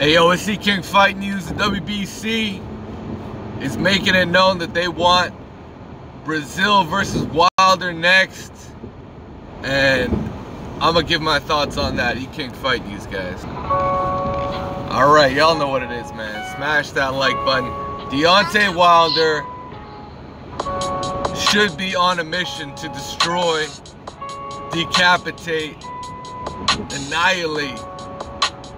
Hey yo, it's King Fight News. The WBC is making it known that they want Breazeale versus Wilder next. And I'm gonna give my thoughts on that. E King Fight News, guys. Alright, y'all know what it is, man. Smash that like button. Deontay Wilder should be on a mission to destroy, decapitate, annihilate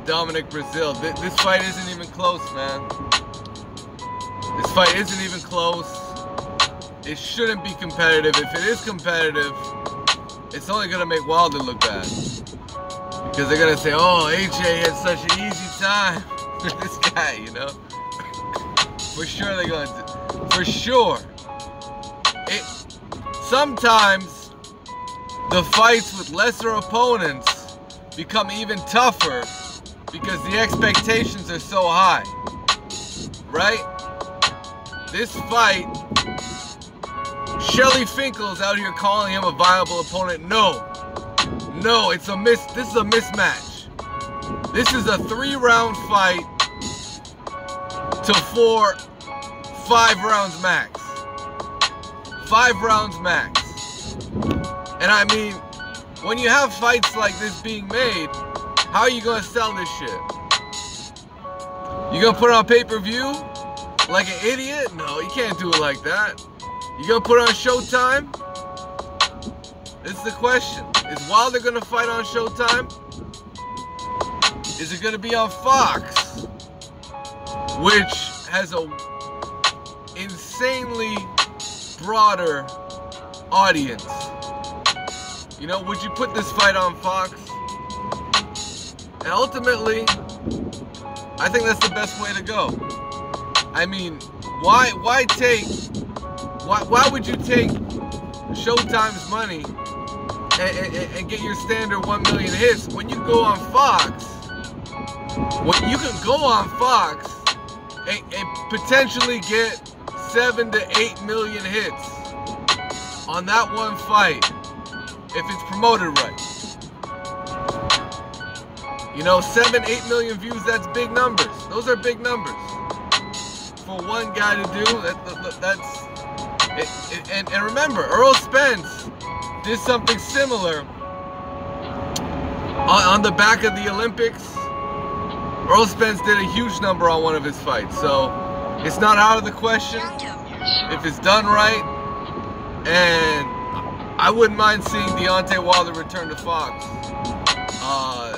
Dominic Breazeale. This fight isn't even close, man. This fight isn't even close. It shouldn't be competitive. If it is competitive, it's only gonna make Wilder look bad. Because they're gonna say, oh, AJ had such an easy time with this guy, you know? For sure they're gonna for sure. It, sometimes the fights with lesser opponents become even tougher because the expectations are so high. Right? This fight, Shelly Finkel's out here calling him a viable opponent. No. No, it's a miss. This is a mismatch. This is a three-round fight to four, five rounds max. Five rounds max. And I mean, when you have fights like this being made, how are you gonna sell this shit? You gonna put on pay-per-view? Like an idiot? No, you can't do it like that. You gonna put on Showtime? Is the question. Is Wilder gonna fight on Showtime? Is it gonna be on Fox? Which has a insanely broader audience. You know, would you put this fight on Fox? And ultimately, I think that's the best way to go. I mean, why why take why why would you take Showtime's money and, and, and, get your standard one million hits when you go on Fox? When you can go on Fox and, and potentially get seven to eight million hits on that one fight if it's promoted right. You know, seven, eight million views, that's big numbers. Those are big numbers. For one guy to do, that, that's, it, it, and, and remember, Errol Spence did something similar on, on the back of the Olympics. Errol Spence did a huge number on one of his fights. So it's not out of the question if it's done right. And I wouldn't mind seeing Deontay Wilder return to Fox. Uh,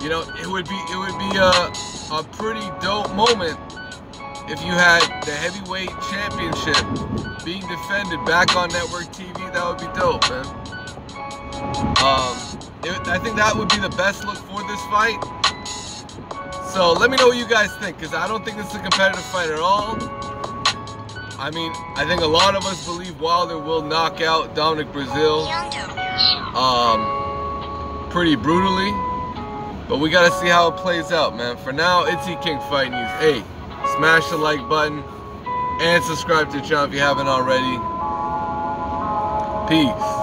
you know, it would be it would be a, a pretty dope moment if you had the heavyweight championship being defended back on network TV. That would be dope, man. Um, it, I think that would be the best look for this fight. So let me know what you guys think, because I don't think this is a competitive fight at all. I mean, I think a lot of us believe Wilder will knock out Dominic Breazeale um, pretty brutally. But we gotta see how it plays out, man. For now, it's E King Fight News. Hey, smash the like button and subscribe to the channel if you haven't already. Peace.